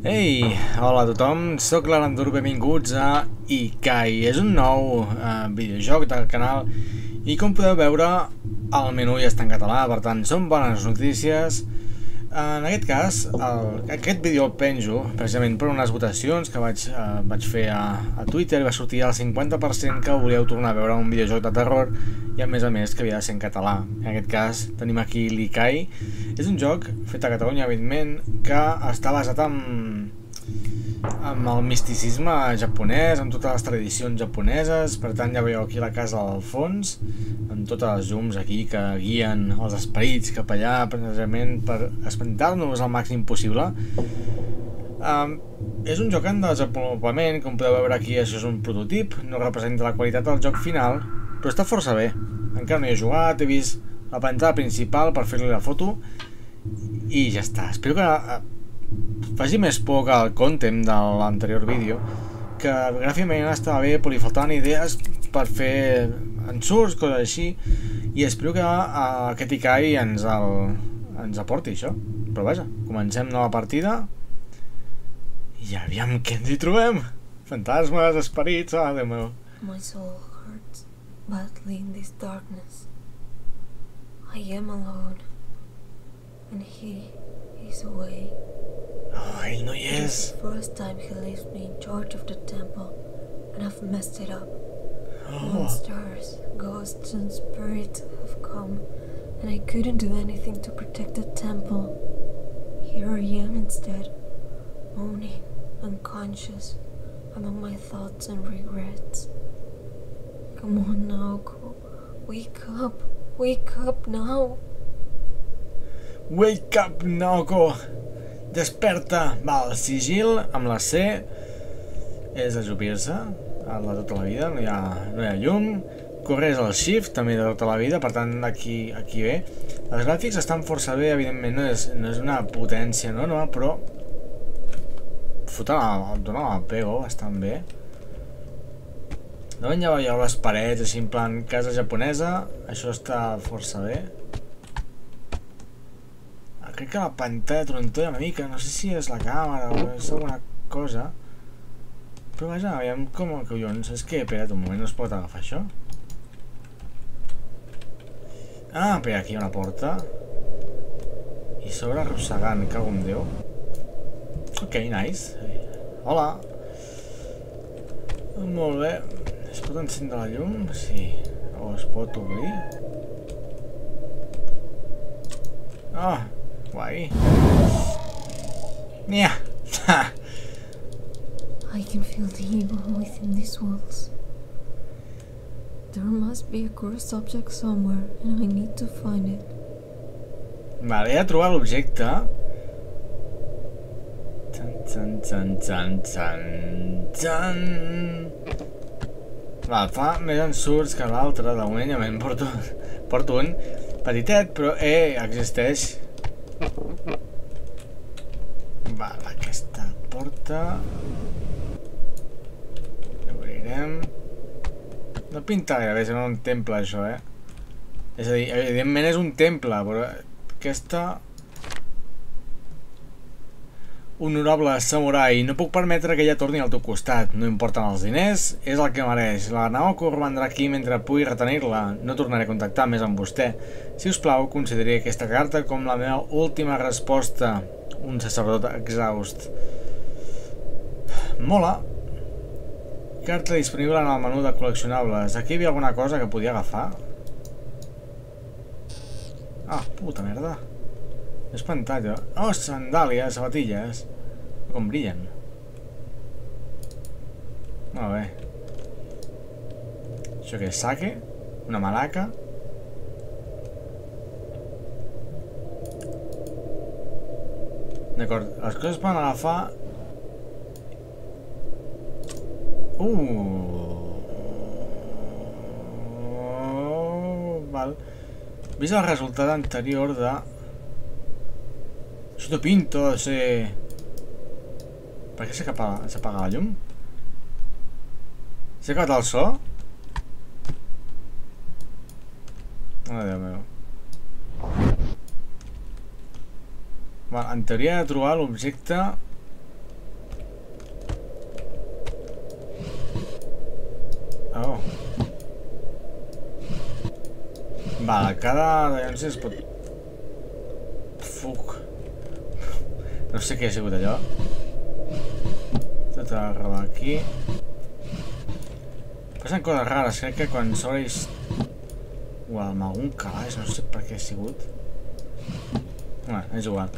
Ei, hola a tothom, sóc l'Alandur, benvinguts a Ikai. És un nou uh, videojoc del canal i com podeu veure el menú ja està en català, per tant són bones notícies. En aquest cas, el, aquest vídeo el penjo precisament per unes votacions que vaig, uh, vaig fer a, a Twitter i va sortir el 50% que volíeu tornar a veure un videojoc de terror i a més a més que havia de ser en català. En aquest cas tenim aquí l'Ikai. És un joc fet a Catalunya, evidentment, que està basat en, amb el misticisme japonès, amb totes les tradicions japoneses, per tant ja veieu aquí la casa al fons, amb totes les llums aquí que guien els esperits cap allà, precisament per espantar-nos al màxim possible. Um, és un joc en desenvolupament, com podeu veure aquí això és un prototip, no representa la qualitat del joc final, però està força bé. Encara no hi he jugat, he vist la pantalla principal per fer-li la foto i ja està. Espero que uh, faci més por que el contem de l'anterior vídeo que gràficament estava bé però li faltaven idees per fer ensurts, coses així i espero que aquest Ikai ens, el, ens aporti això però vaja, comencem nova partida i aviam què ens hi trobem fantasmes, esperits, ah, Déu meu My soul hurts badly in this darkness. I am alone, and he is away. oh, ah, ell no hi It is the first time he leaves me in charge of the temple, and I've messed it up. oh, Monsters, ghosts, and spirits have come, and I couldn't do anything to protect the temple. Here I am instead, moaning, unconscious, among my thoughts and regrets. Come on now, go. Wake up. Wake up now. Wake up, Naoko! Desperta! Val, sigil amb la C és ajupir-se la tota la vida, no hi ha, no hi ha llum. Correr és el shift, també de tota la vida, per tant aquí, aquí bé. Els gràfics estan força bé, evidentment no és, no és una potència no, no, però foten el, dona el pego bastant bé. No ja veieu les parets, així en plan casa japonesa, això està força bé. Crec que la pantalla trontolla una mica, no sé si és la càmera o és alguna cosa. Però vaja, aviam com collons, és que, espera't un moment, no es pot agafar això? Ah, espera, aquí hi ha una porta. I sobre arrossegant, cago en Déu. Ok, nice. Hola. Molt bé. Es pot encendre la llum? Sí. O es pot obrir? Ah, guai. Nia. Ha. I can feel the evil within these walls. There must be a cursed object somewhere, and I need to find it. Vale, he trobat l'objecte. Tan, tan, tan, tan, tan, tan. Va, fa més ensurts que l'altre, de moment ja me'n porto, porto un petitet, però eh, existeix. Vale, aquesta porta... Obrirem... No pinta gaire bé, sembla un temple això, eh? És a dir, evidentment és un temple, però aquesta... Honorable samurai, no puc permetre que ella torni al teu costat. No importen els diners, és el que mereix. La Naoko romandrà aquí mentre pugui retenir-la. No tornaré a contactar més amb vostè. Si us plau, consideri aquesta carta com la meva última resposta. Un sacerdot exhaust. Mola. Carta disponible en el menú de col·leccionables. Aquí hi havia alguna cosa que podia agafar? Ah, puta merda. És pantalla. Oh, sandàlies, sabatilles. Com brillen. Molt bé. Això què és? Sake? Una malaca? D'acord, les coses es poden agafar... Uh... Val. Vist el resultat anterior de... Sota Pintos, eh... Per què s'apaga la llum? S'ha acabat el so? Oh, Déu meu. Va, en teoria he de trobar l'objecte... Oh. Va, cada... Llavors es pot No sé què ha sigut allò. Tota la roba aquí. Passen coses rares, crec que quan s'obreix... O amb algun calaix, no sé per què ha sigut. Bueno, és igual.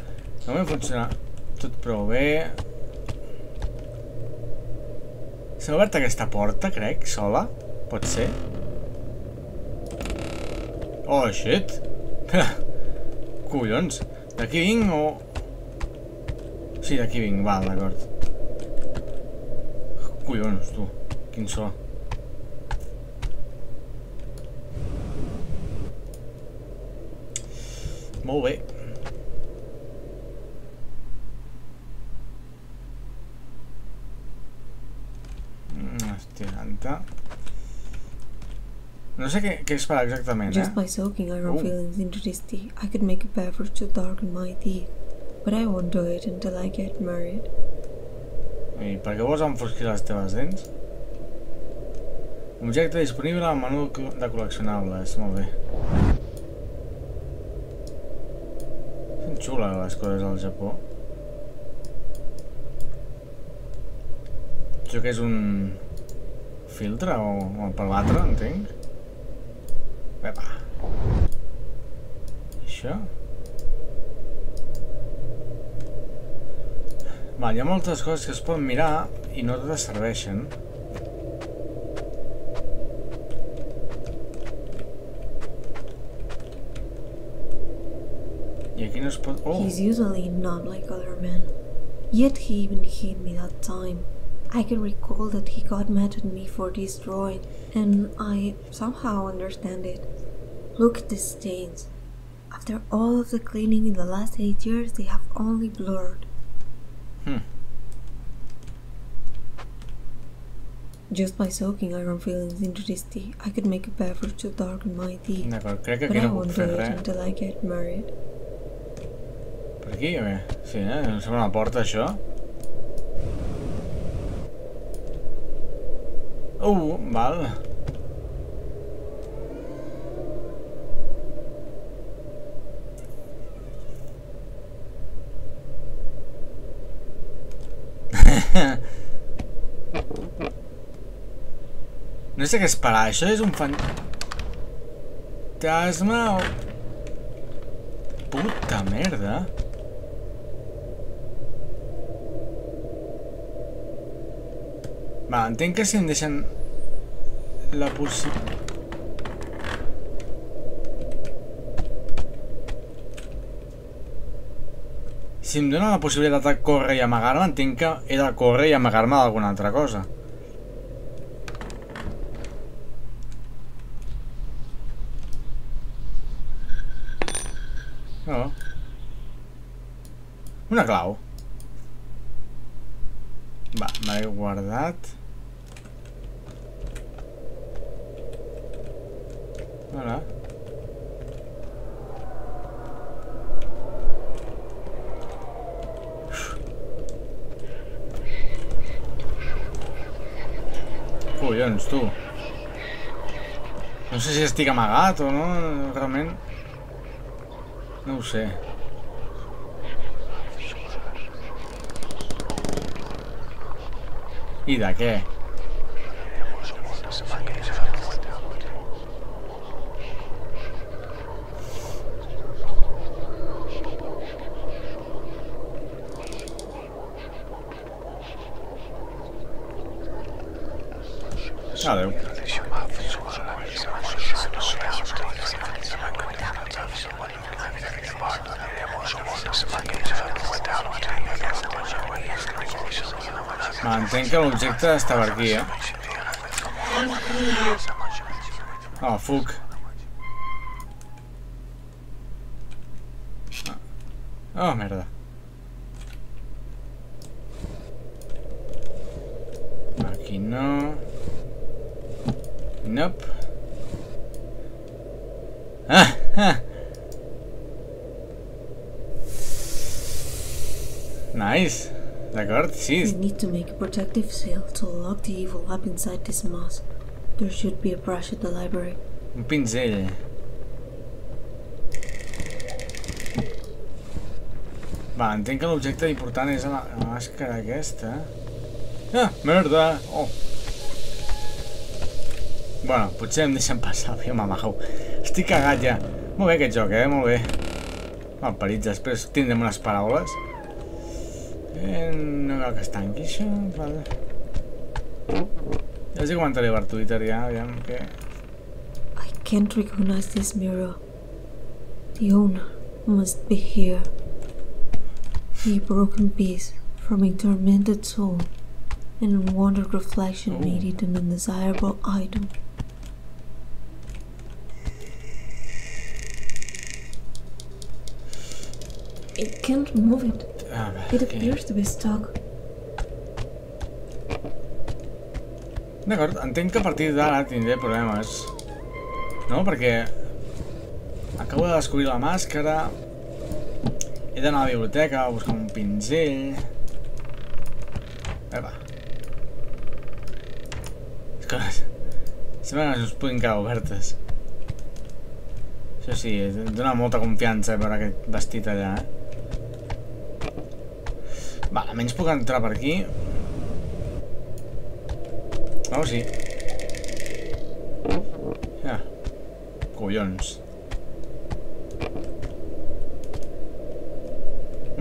De moment funciona tot prou bé. S'ha obert aquesta porta, crec, sola. Pot ser? Oh, shit! Collons! D'aquí vinc o... Sí, d'aquí vinc, val, d'acord. Collons, tu. Quin so. Molt bé. Mm, Hòstia santa. No sé què, què esperar exactament, Just eh? by soaking iron Oh. fillings into this tea, I could make a beverage to darken my teeth. But I won't do it until I get married. I per què vols enfosquir les teves dents? Objecte disponible al menú de col·leccionables, molt bé. Són xules les coses al Japó. Això que és un filtre o, o per entenc? Epa. Això? Val, hi ha moltes coses que es poden mirar i no totes serveixen. I aquí no es pot... Oh! He's usually not like other men. Yet he even hit me that time. I can recall that he got mad at me for this drawing, and I somehow understand it. Look at the stains. After all of the cleaning in the last eight years, they have only blurred. Just by soaking iron fillings into this tea, I could make a beverage to darken my teeth. D'acord, crec que But I no won't do it until I get married. Per aquí o què? Sí, eh? Em sembla una porta, això. Uh, val. No sé què esperar, això és un fan... Fantasma o... Puta merda. Va, entenc que si em deixen la possibilitat... Si em donen la possibilitat de córrer i amagar-me, entenc que he de córrer i amagar-me d'alguna altra cosa. Oh. Una clau. Va, me l'he guardat. Hola. Collons, tu. No sé si estic amagat o no, realment. No ho sé. I de què? Adéu. Va, entenc que l'objecte està per aquí, eh? Oh, fuc. Oh, merda. Aquí no. Nope. Ah, ah. Nice. D'acord, sí. We need to make a protective seal to lock the evil up inside this mask. There should be a brush at the library. Un pinzell. Va, entenc que l'objecte important és la, màscara aquesta. Ah, merda! Oh! Bueno, potser em deixen passar, jo m'amago. Estic cagat ja. Molt bé aquest joc, eh? Molt bé. Malparits, després tindrem unes paraules. No cal que es tanqui això, vale. Ja els hi comentaré per Twitter ja. I can't recognize this mirror. The owner must be here. A broken piece from a tormented soul, and a wandered reflection Oh. made it an undesirable item. It can't move it. Veure, It appears to be stuck. D'acord, entenc que a partir d'ara tindré problemes. No? Perquè acabo de descobrir la màscara. He d'anar a la biblioteca a buscar un pinzell. Va. És que sembla que us puguin quedar obertes. Això sí, dona molta confiança veure aquest vestit allà, eh? Va, almenys puc entrar per aquí. Oh, sí. Ja. Collons.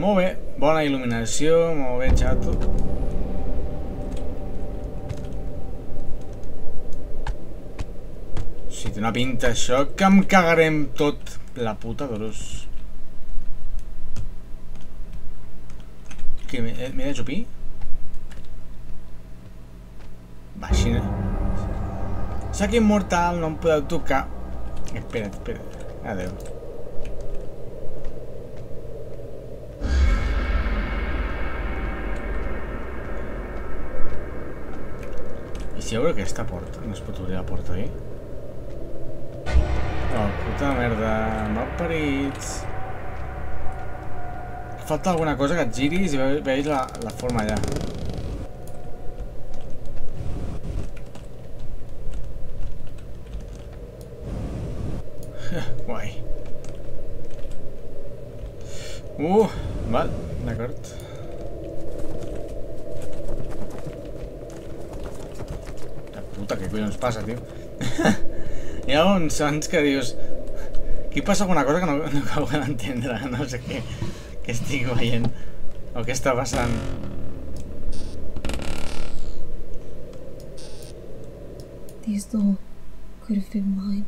Molt bé. Bona il·luminació, molt bé, xato. Si té una pinta això, que em cagarem tot la puta d'oros. Què, m'he m'he de xupir? Va, així... Sac immortal, no em podeu tocar. Espera't, espera't. Adéu. I si obre aquesta porta? No es pot obrir la porta ahí? Oh, puta merda. Malparits. Falta alguna cosa que et giris i ve- la, la forma allà. Guai. Uh, val. La puta, què collons passa, tio? Hi ha uns sons que dius... Aquí passa alguna cosa que no, no acabo d'entendre, no sé què, què estic veient o què està passant. This doll could have been mine.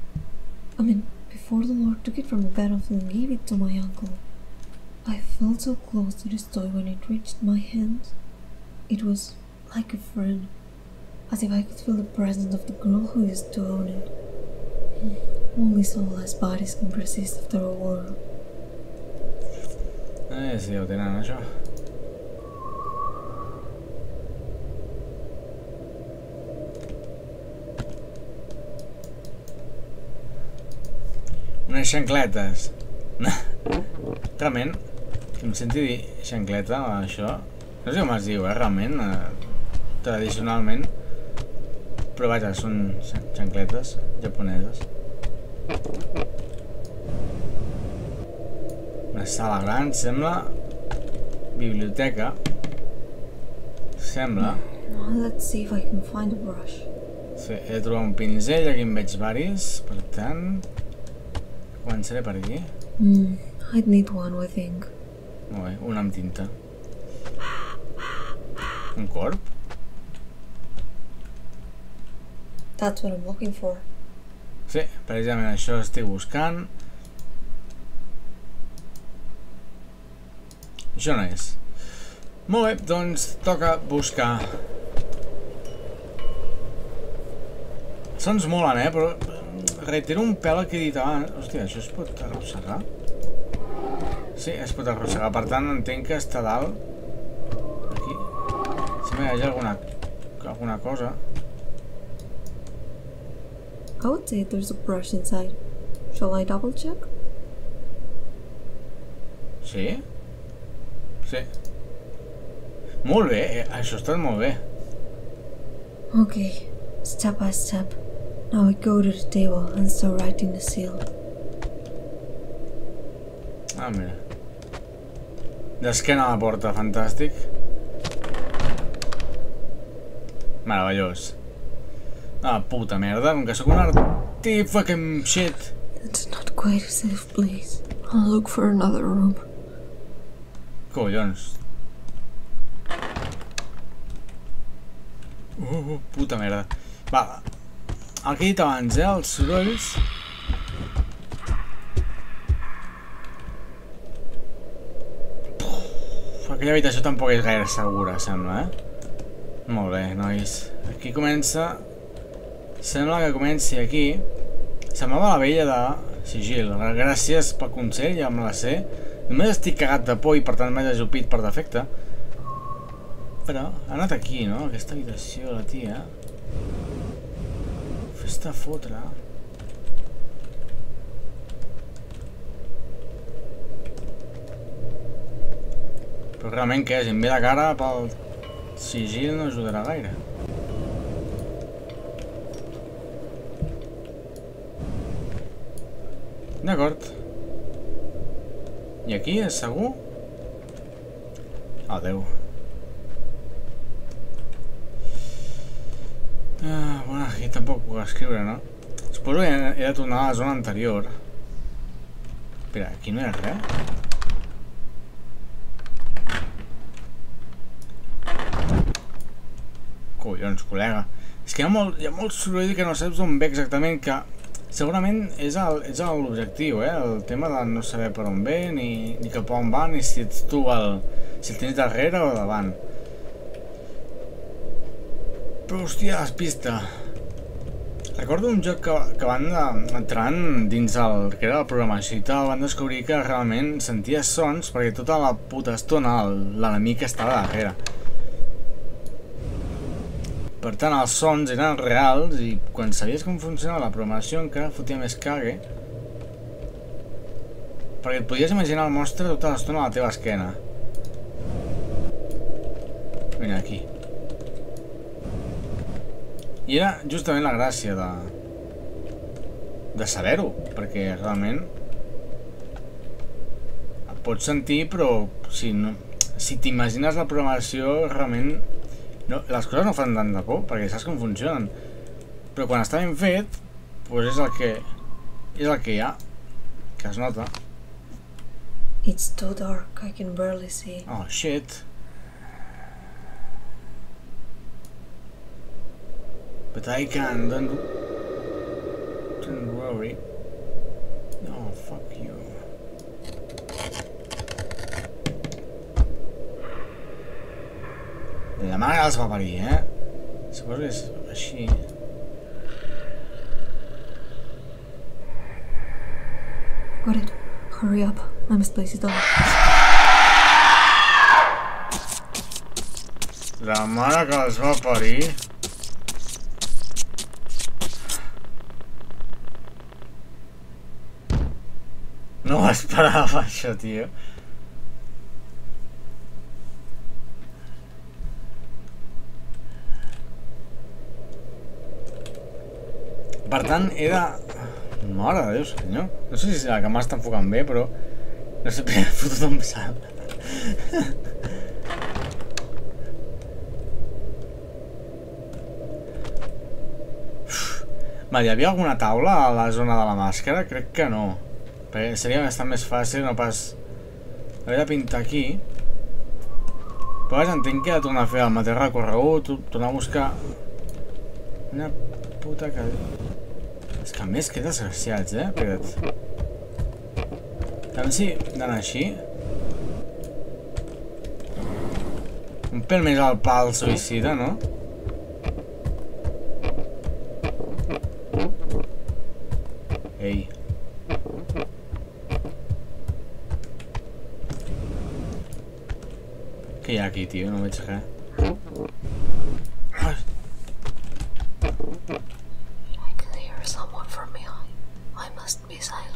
I mean, before the Lord took it from the battlefield and gave it to my uncle. I felt so close to this toy when it reached my hands. It was like a friend, as if I could feel the presence of the girl who used to own it. Only soulless bodies can persist after a war. Eh, sí, ho tenen, això. Unes xancletes. realment, em senti dir xancleta, això. No sé com es diu, eh, realment, eh, tradicionalment. Però vaja, són xa- xancletes japoneses. Una sala gran, sembla. Biblioteca. Sembla. Let's see if I can find a brush. Sí, he de trobar un pinzell, aquí en veig varis, per tant... Començaré per aquí. Hmm, I'd need one with ink. Molt bé, un amb tinta. Un corp? That's what I'm looking for. Sí, precisament això estic buscant. Això no és. Molt bé, doncs toca buscar. Sons molen, eh? Però reitero un pèl el que he dit abans. Hòstia, això es pot arrossegar? Sí, es pot arrossegar. Per tant, entenc que està dalt. Aquí. Si hi hagi alguna, alguna cosa. I would say there's a brush inside. Shall I double check? Sí? Sí. Molt bé, eh, això estat molt bé. Okay, step by step. Now I go to the table and start writing the seal. Ah, mira. D'esquena a la porta, fantàstic. Meravellós. Ah, puta merda, com que sóc un artifucking shit. It's not quite safe, please. I'll look for another room. Collons. Uh, puta merda. Va, el que he dit abans, eh, els sorolls... Aquella habitació tampoc és gaire segura, sembla, eh? Molt bé, nois. Aquí comença... Sembla que comenci aquí. Semblava la vella de sigil. Gràcies pel consell, ja me la sé. Només estic cagat de por i per tant m'he desopit per defecte. Però ha anat aquí, no? Aquesta habitació, la tia. Fes-te fotre. Però realment què? Si em ve de cara pel sigil no ajudarà gaire. D'acord. I aquí és segur? Adeu. Ah, bueno, aquí tampoc puc escriure, no? Suposo que he, de tornar a la zona anterior. Espera, aquí no hi ha res? Collons, col·lega. És que hi ha molt, hi ha molt soroll que no saps on ve exactament, que segurament és l'objectiu, eh? El tema de no saber per on ve, ni, ni cap on va, ni si ets tu el, si el tens darrere o davant. Però, hòstia, despista. Recordo un joc que, que van entrant dins el que era la programació van descobrir que realment senties sons perquè tota la puta estona l'enemic estava darrere. Per tant, els sons eren reals i quan sabies com funcionava la programació encara fotia més cague perquè et podies imaginar el monstre tota l'estona a la teva esquena. Mira, aquí. I era justament la gràcia de... de saber-ho, perquè realment et pots sentir, però si, no, si t'imagines la programació, realment no, les coses no fan tant de por, perquè saps com funcionen. Però quan està ben fet, doncs és el que és el que hi ha, que es nota. It's too dark, I can barely see. Oh, shit. But I can, don't... Don't worry. No, fuck you. La mare els va parir, eh? Suposo que és així. Got it. Hurry up. I must place it on. La mare que els va parir. No esperava això, tio. Tant, era... Mare de Déu, senyor. No sé si la càmera està enfocant bé, però... No sé per què fotut un salt. Vale, hi havia alguna taula a la zona de la màscara? Crec que no. Perquè seria bastant més fàcil, no pas... Haver de pintar aquí. Però vaja, entenc que he de tornar a fer el mateix recorregut, tornar a buscar... Una puta que... És que més que desgraciats, eh? Espera't. A veure si d'anar així. Un pèl més al pal suïcida, no? Ei. Què hi ha aquí, tio? No veig res. Ah, I can hear someone from behind. I must be silent.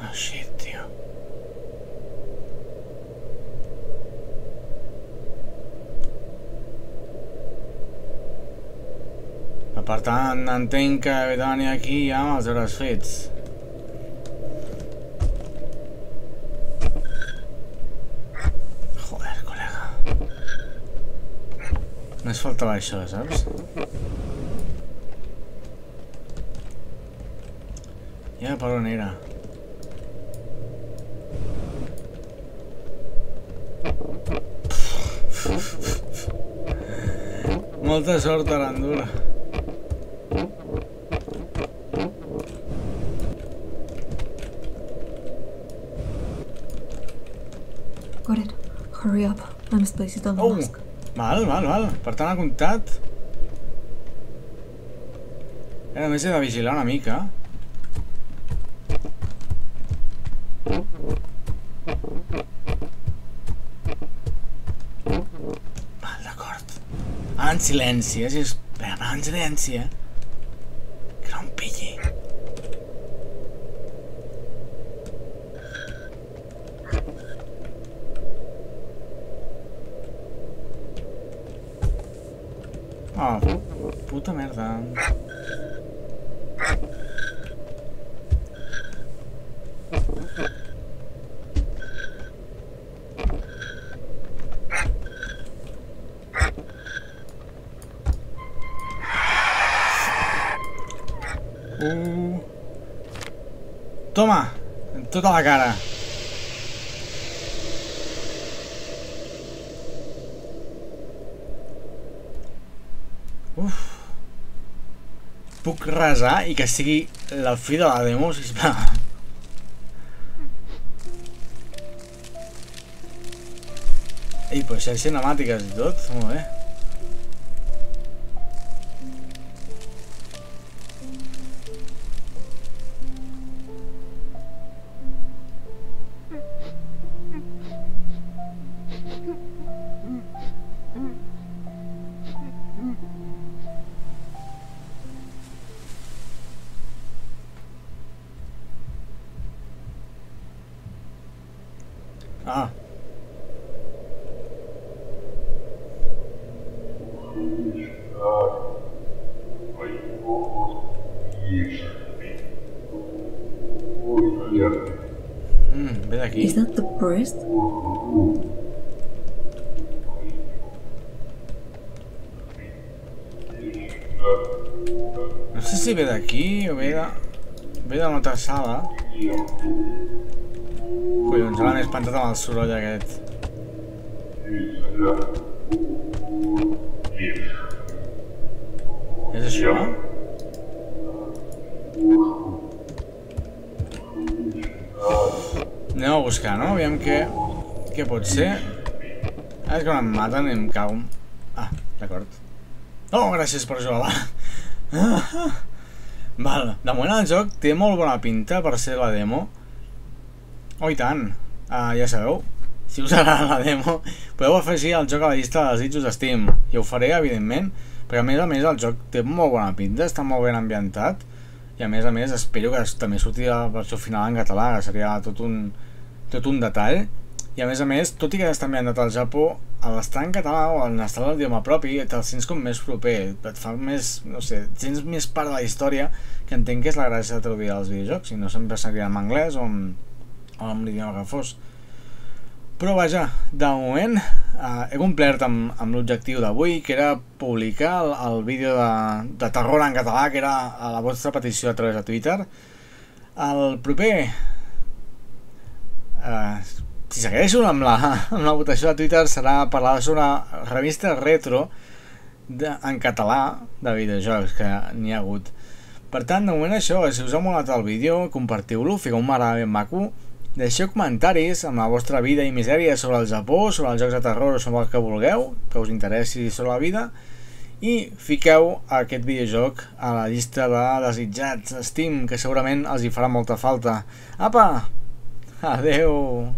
Oh, shit, tio. Va per tant, entenc que venir aquí ja amb els deures fets. Joder, col·lega. Només faltava això, saps? Ja per on era? Molta sort a l'Andura. Got it. Hurry up. I must place it on the Oh, mask. val, val, val. Per tant, ha comptat. I a més he de vigilar una mica. Val, d'acord. En silenci, eh? Si és... Ara en silenci, eh? Ah, puta merda. Uh. Toma, en tota la cara. Puc resar i que sigui la fi de la demo, sisplau. Ei, si hi ha cinemàtiques i tot, molt bé. Priest? No sé si ve d'aquí o ve de... Ve de una altra sala. Collons, m'he espantat amb el soroll aquest. És això? Anem a buscar, no? Aviam què... Què pot ser? Ah, és que em maten i em cago. Ah, d'acord. Oh, gràcies per ajudar, va. Val, de moment el joc té molt bona pinta per ser la demo. Oh, i tant. Uh, ja sabeu, si us agrada la demo, podeu afegir el joc a la llista de desitjos de Steam. I ho faré, evidentment, perquè a més a més el joc té molt bona pinta, està molt ben ambientat, i a més a més espero que també surti la versió final en català, que seria tot un, tot un detall. I a més a més, tot i que està ambientat al Japó, a l'estar en català o en estar en l'idioma propi, te'l sents com més proper, et fa més, no sé, et sents més part de la història, que entenc que és la gràcia de traduir els videojocs, i no sempre s'ha en anglès o en, o en l'idioma que fos. Però vaja, de moment eh, he complert amb, amb l'objectiu d'avui, que era publicar el, el vídeo de, de terror en català, que era a la vostra petició a través de Twitter. El proper... Eh, si segueixo amb la, amb la votació de Twitter serà parlar sobre revistes retro de, en català de videojocs, que n'hi ha hagut. Per tant, de moment això, si us ha molat el vídeo, compartiu-lo, fiqueu un mare ben maco, deixeu comentaris amb la vostra vida i misèria sobre el Japó, sobre els jocs de terror o sobre el que vulgueu, que us interessi sobre la vida, i fiqueu aquest videojoc a la llista de desitjats Steam, que segurament els hi farà molta falta. Apa! Adeu!